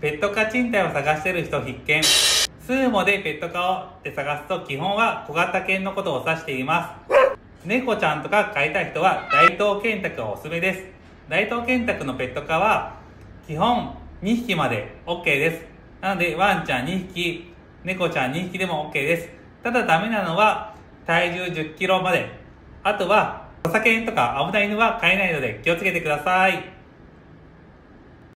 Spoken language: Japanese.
ペット可賃貸を探してる人必見。スーモでペット可をって探すと基本は小型犬のことを指しています。猫ちゃんとか飼いたい人は大東建託がおすすめです。大東建託のペット可は基本2匹まで OK です。なのでワンちゃん2匹、猫ちゃん2匹でも OK です。ただダメなのは体重10キロまで。あとは、お酒とか危ない犬は飼えないので気をつけてください。